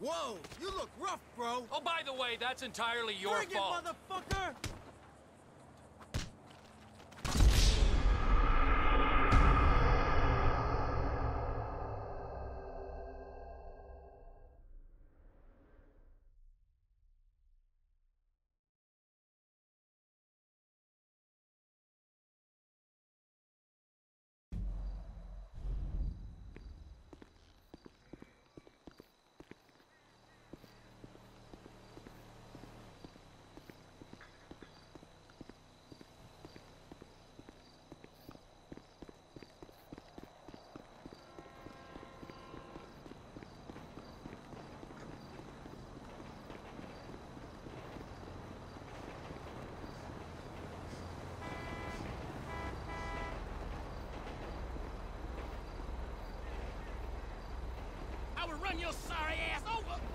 Whoa, you look rough, bro. Oh, by the way, that's entirely your Bring fault. it, motherfucker! Run your sorry ass over.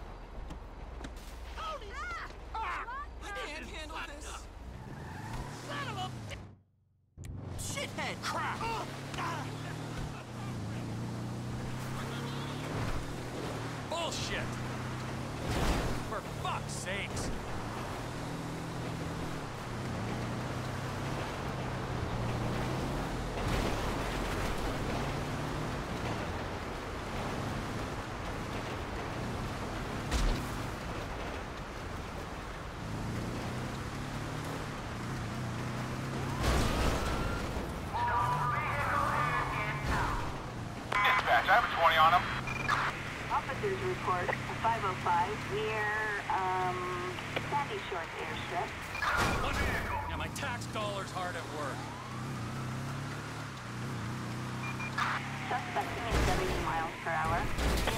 Suspect doing 70 miles per hour.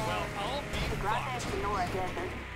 Well, I'll be The Grande fucked. Senora Desert.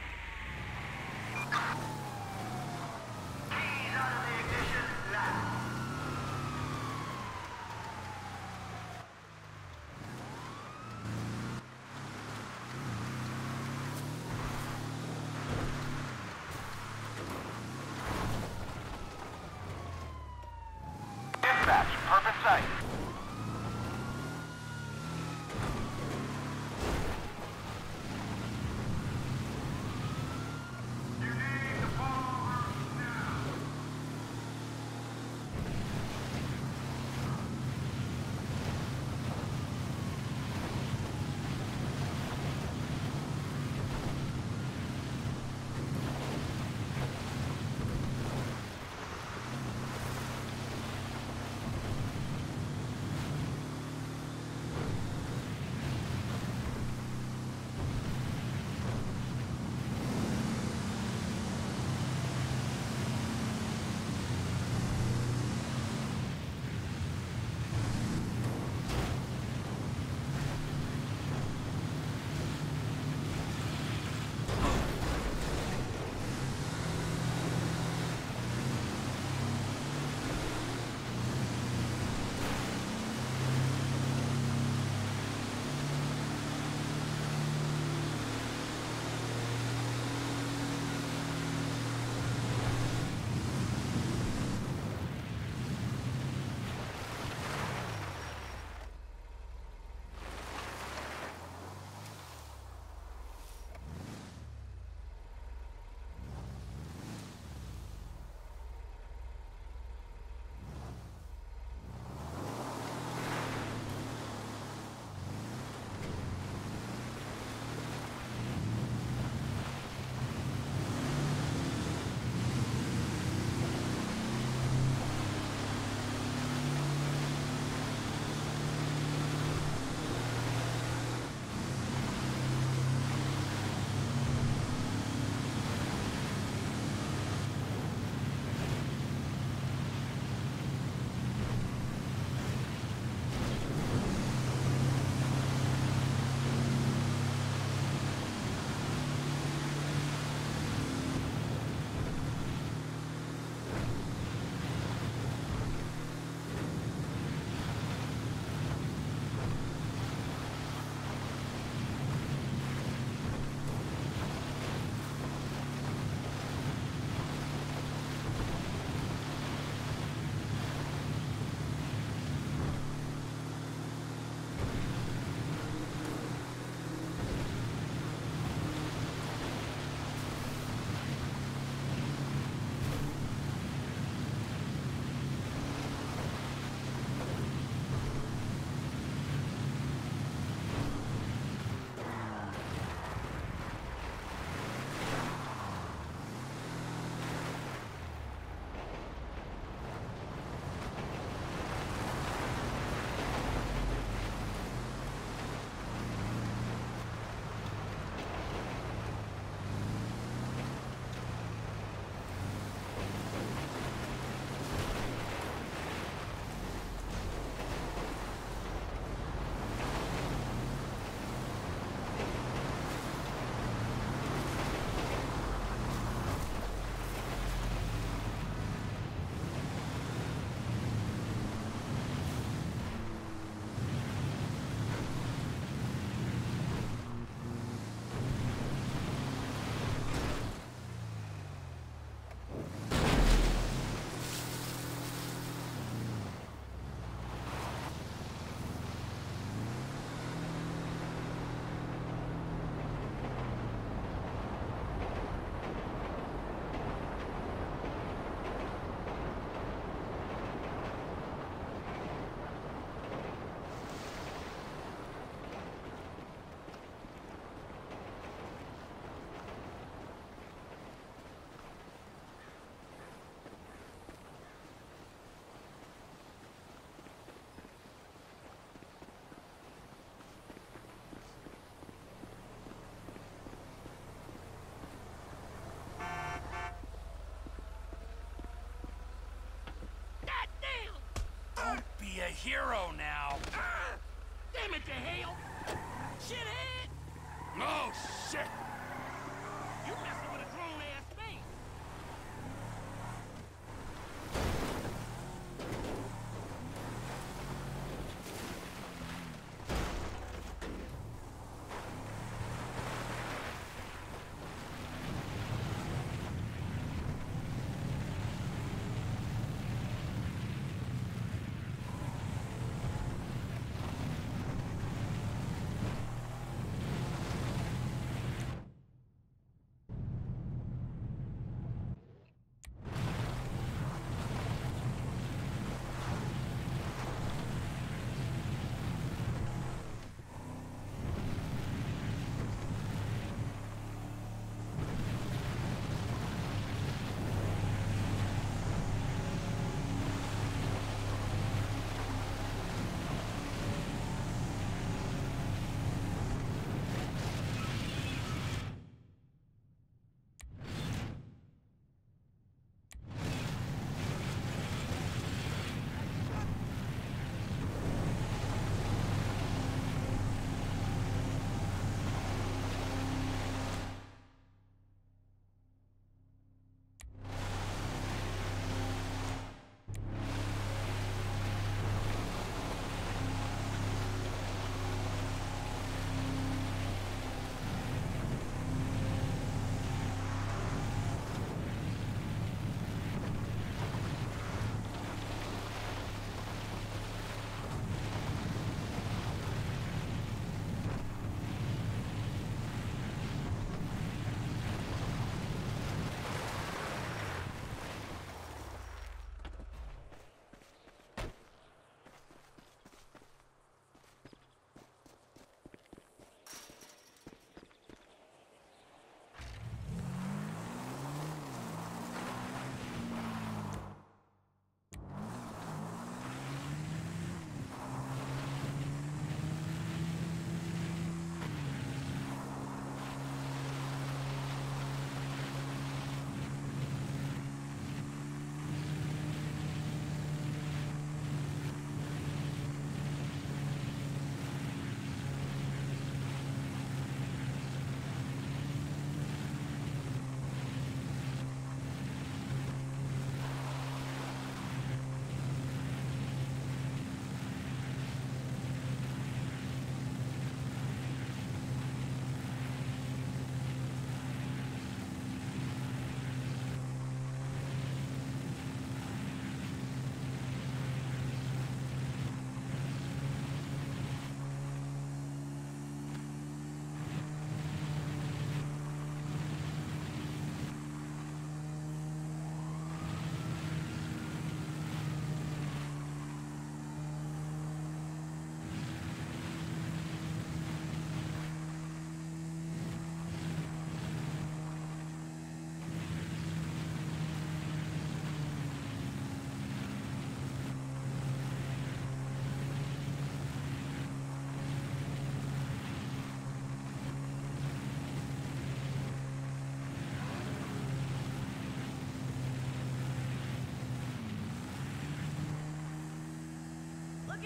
a hero now.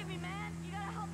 Me, man. You gotta help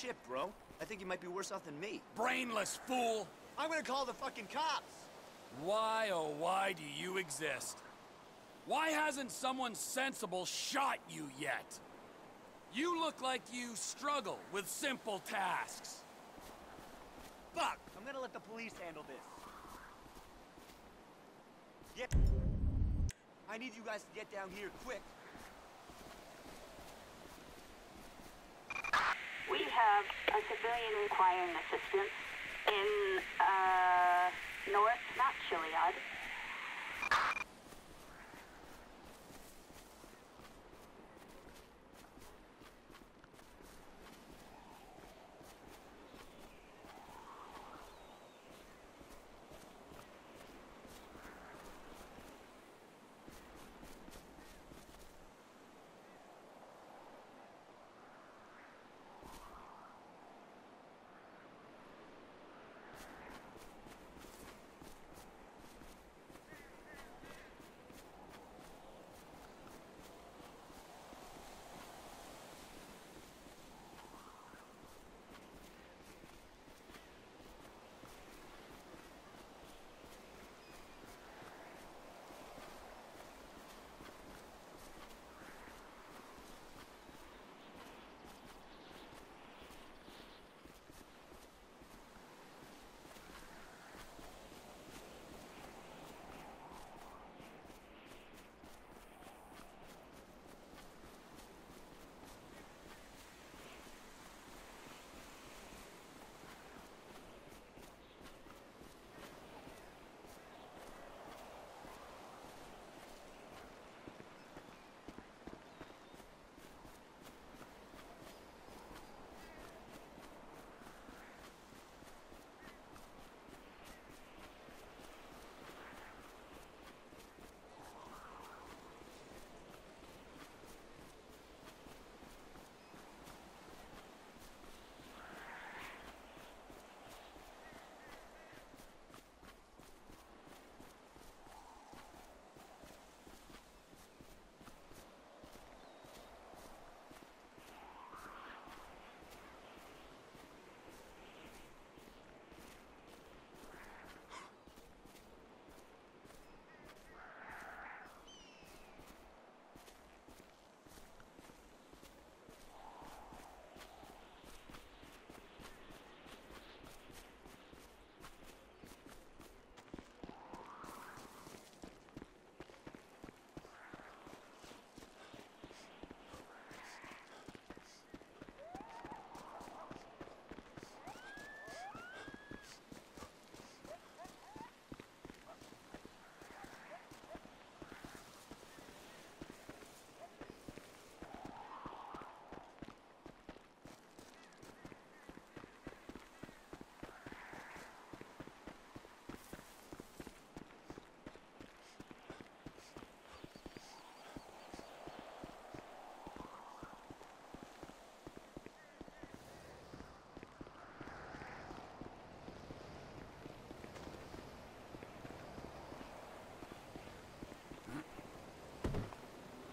shit, bro. I think you might be worse off than me. Brainless fool! I'm gonna call the fucking cops! Why, oh why do you exist? Why hasn't someone sensible shot you yet? You look like you struggle with simple tasks. Fuck! I'm gonna let the police handle this. Get... I need you guys to get down here quick. We have a civilian requiring assistance in, uh, North, not Chiliad.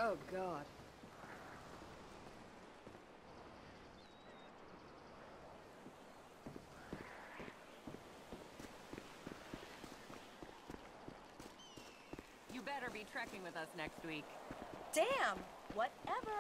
Oh, God. You better be trekking with us next week. Damn! Whatever!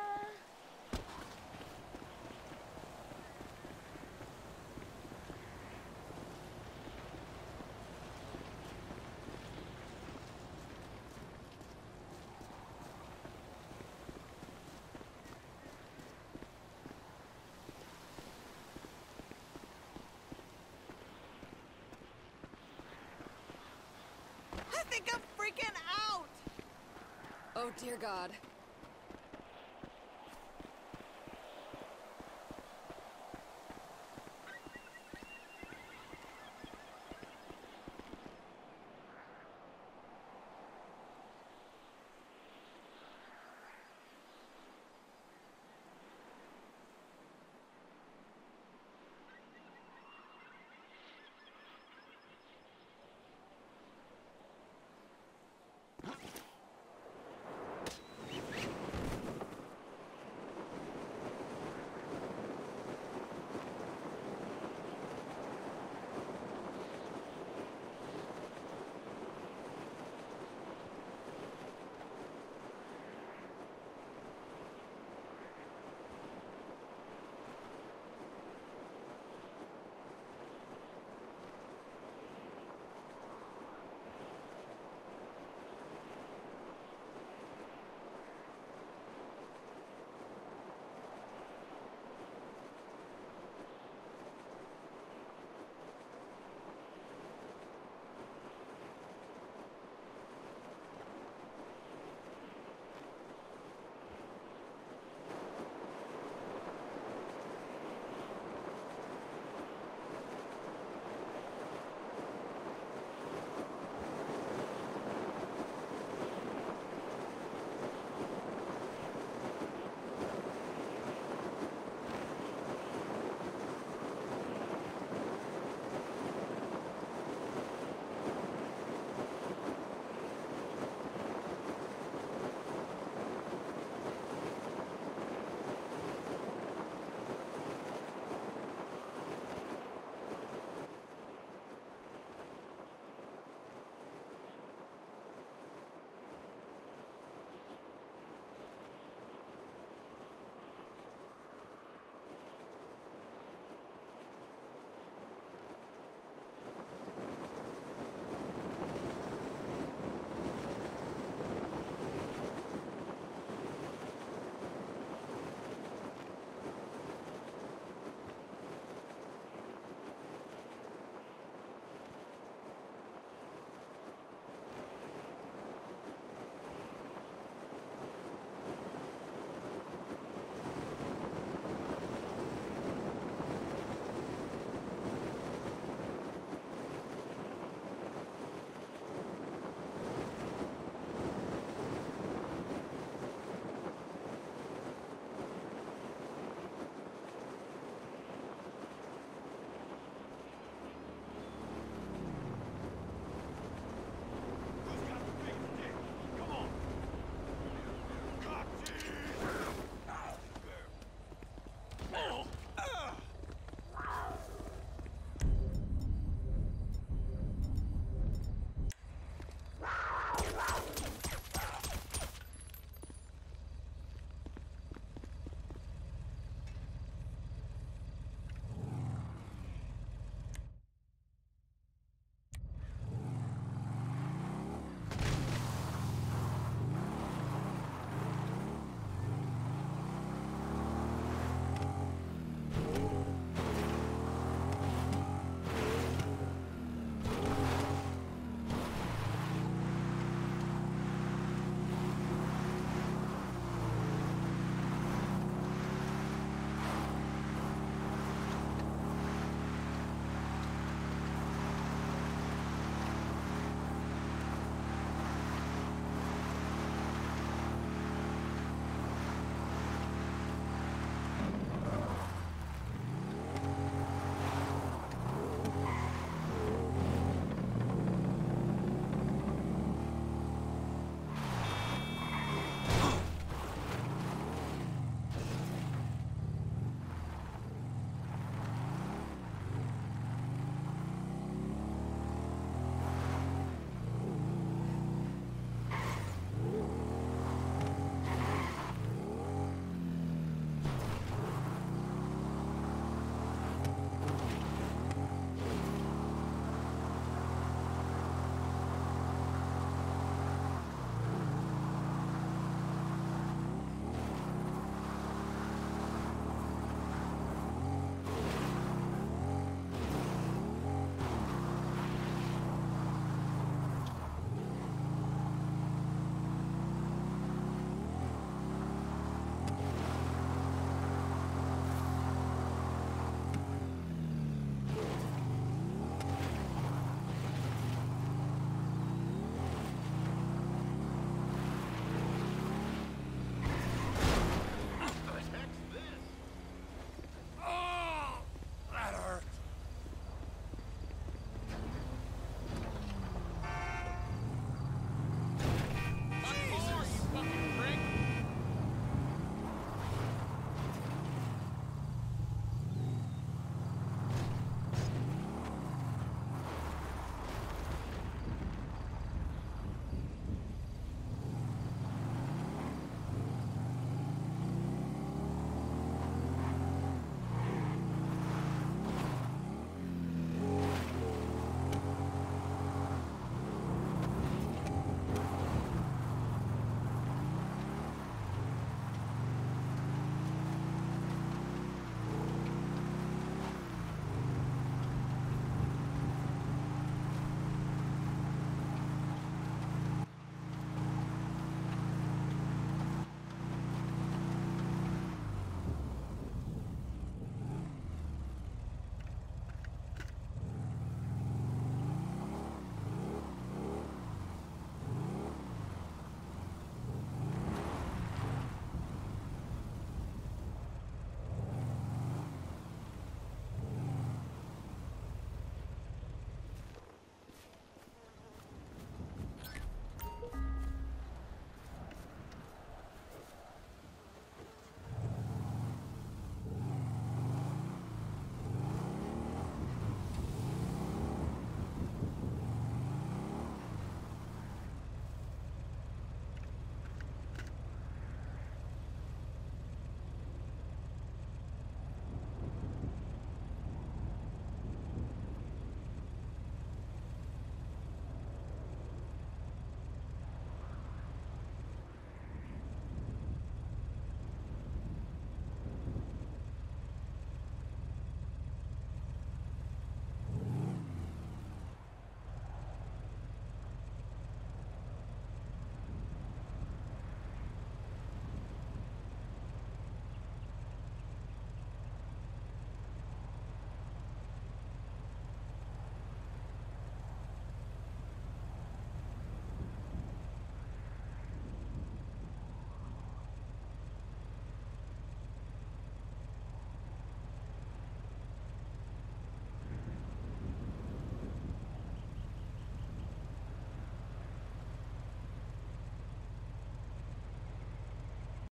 I think I'm freaking out! Oh, dear God.